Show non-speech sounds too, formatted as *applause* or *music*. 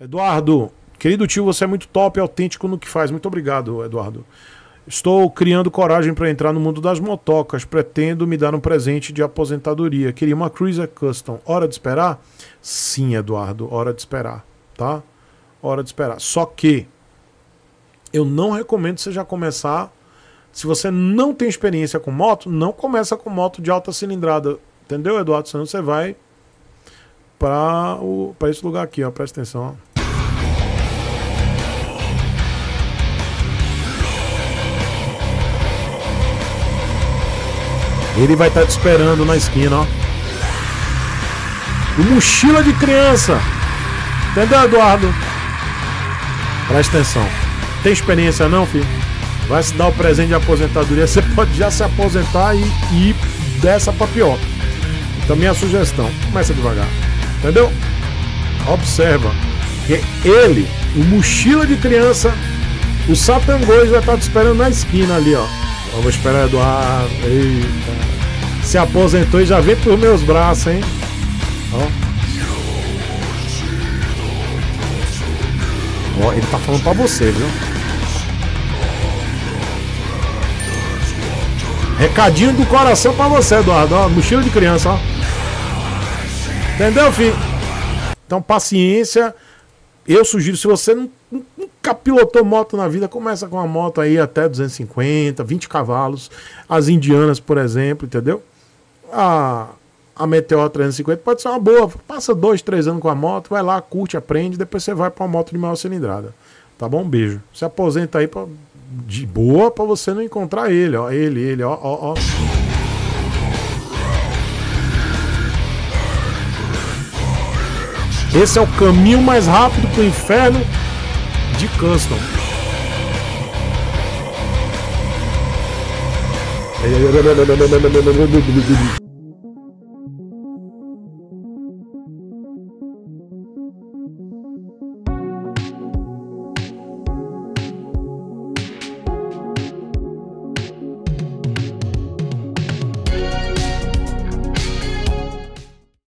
Eduardo, querido tio, você é muito top e autêntico no que faz. Muito obrigado, Eduardo. Estou criando coragem para entrar no mundo das motocas. Pretendo me dar um presente de aposentadoria. Queria uma Cruiser Custom. Hora de esperar? Sim, Eduardo, hora de esperar, tá? Hora de esperar. Só que eu não recomendo você já começar. Se você não tem experiência com moto, não começa com moto de alta cilindrada. Entendeu, Eduardo? Senão você vai para esse lugar aqui, ó. Presta atenção. Ele vai estar tá te esperando na esquina, ó. E mochila de criança. Entendeu, Eduardo? Presta atenção. Tem experiência não, filho? Vai se dar o presente de aposentadoria. *laughs* Você pode já se aposentar e, e ir dessa pra pior. Então, minha sugestão: começa devagar. Entendeu? Observa. Que ele, o mochila de criança, o Satangoi já tá te esperando na esquina ali, ó. Vamos esperar Eduardo. Eita. Se aposentou e já vem por meus braços, hein? Ó. Ó, ele tá falando pra você, viu? Recadinho do coração pra você, Eduardo. Ó, mochila de criança, ó. Entendeu, filho? Então, paciência. Eu sugiro, se você nunca pilotou moto na vida, começa com uma moto aí até 250, 20 cavalos. As indianas, por exemplo, entendeu? A, a Meteor 350 pode ser uma boa. Passa dois, três anos com a moto, vai lá, curte, aprende, depois você vai para uma moto de maior cilindrada. Tá bom? Beijo. Se aposenta aí pra, de boa para você não encontrar ele, ó. Ele, ele, ó, ó, ó. Esse é o caminho mais rápido pro inferno de custom. *laughs*